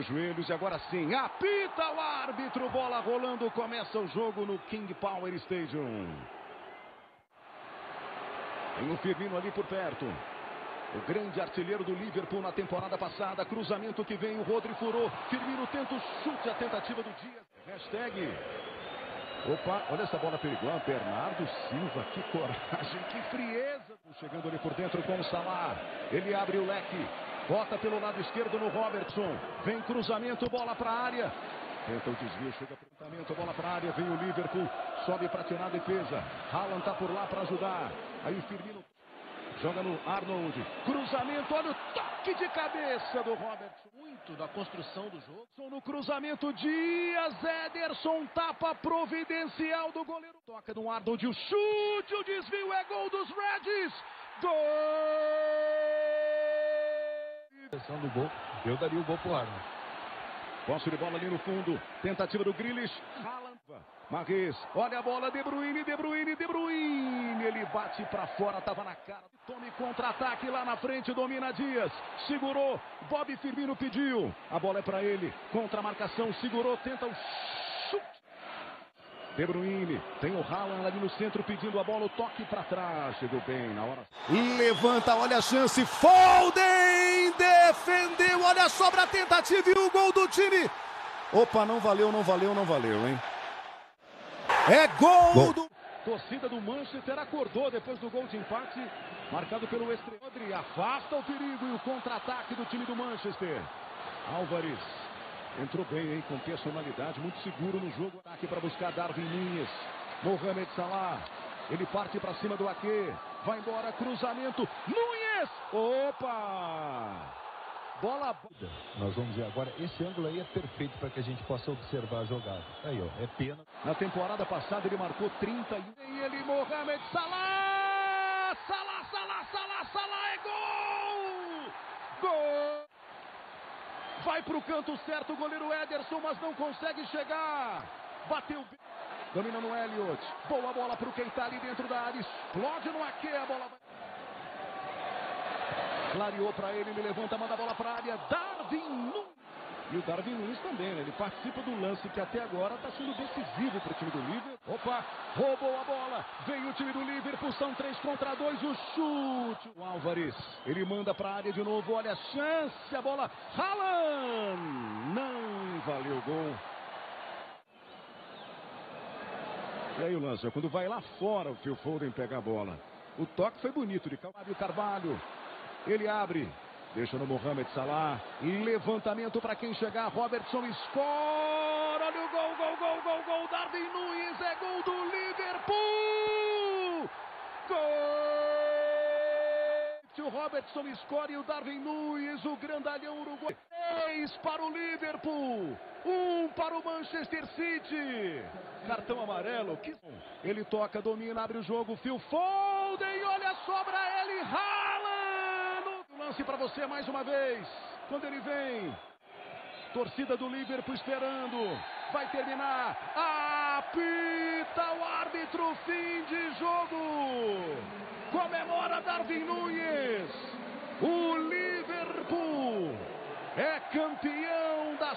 os joelhos e agora sim, apita o árbitro, bola rolando, começa o jogo no King Power Stadium. Tem o Firmino ali por perto. O grande artilheiro do Liverpool na temporada passada. Cruzamento que vem, o Rodri furou. Firmino tenta o chute, a tentativa do dia. Hashtag. Opa, olha essa bola perigosa. Bernardo Silva, que coragem, que frieza. Chegando ali por dentro com o Salah. Ele abre o leque. Bota pelo lado esquerdo no Robertson. Vem cruzamento, bola para a área. Tenta o desvio, chega cruzamento, bola para a área. Vem o Liverpool, sobe a defesa. Haaland tá por lá para ajudar. Aí o Firmino joga no Arnold. Cruzamento, olha o toque de cabeça do Robertson. Muito da construção do jogo. No cruzamento, Dias, Ederson, tapa providencial do goleiro. Toca no Arnold, o chute, o desvio é gol dos Reds. Gol! Do gol, eu daria o gol pro Arnold. Posse de bola ali no fundo. Tentativa do Grilis. Marques, olha a bola, De Bruyne, De Bruyne, De Bruyne. Ele bate para fora, tava na cara. Tome contra-ataque lá na frente, domina Dias. Segurou, Bob Firmino pediu. A bola é para ele. Contra a marcação, segurou, tenta o. De Bruyne, tem o Haaland ali no centro pedindo a bola, o toque para trás. Chegou bem na hora. Levanta, olha a chance. Foden defendeu, olha a sobra a tentativa e o gol do time. Opa, não valeu, não valeu, não valeu, hein? É gol, gol. do. Torcida do Manchester acordou depois do gol de empate, marcado pelo Estreodri. Afasta o perigo e o contra-ataque do time do Manchester. Álvares entrou bem, hein? Com personalidade, muito seguro no jogo. Ataque para buscar Darwin Nunes. Mohamed Salah. Ele parte para cima do Ake. Vai embora, cruzamento. Nunes! Opa! Bola. Nós vamos ver agora. Esse ângulo aí é perfeito para que a gente possa observar a jogada. Aí, ó, é pena. Na temporada passada ele marcou 31. E ele, Mohamed Salah, Salah, Salah, é gol! Gol! Vai para o canto certo o goleiro Ederson, mas não consegue chegar. Bateu. Domina no Elliot. Boa bola para o Keita ali dentro da área. Explode no Ake. A bola. Clareou para ele, ele levanta, manda a bola para a área. Darwin Nunes. E o Darwin Nunes também, né? Ele participa do lance que até agora está sendo decisivo para o time do Liverpool. Opa, roubou a bola. Vem o time do Liverpool, são três contra dois. O chute. O Álvares, ele manda para a área de novo. Olha a chance, a bola. Haaland. Não valeu o gol. E aí o lance, quando vai lá fora o Phil Foden pegar a bola. O toque foi bonito de Carvalho. Carvalho. Ele abre. Deixa no Mohamed Salah. Levantamento para quem chegar. Robertson escora. Olha o gol, gol, gol, gol, gol. Darwin Nunes é gol do Liverpool. Gol! O Robertson escora e o Darwin Nunes, o grandalhão uruguai. Três para o Liverpool. Um para o Manchester City. Cartão amarelo. Que... Ele toca, domina, abre o jogo. Phil Foden. Olha, sobra para você mais uma vez. Quando ele vem. Torcida do Liverpool esperando. Vai terminar. Apita o árbitro. Fim de jogo. Comemora Darwin Nunes. O Liverpool é campeão da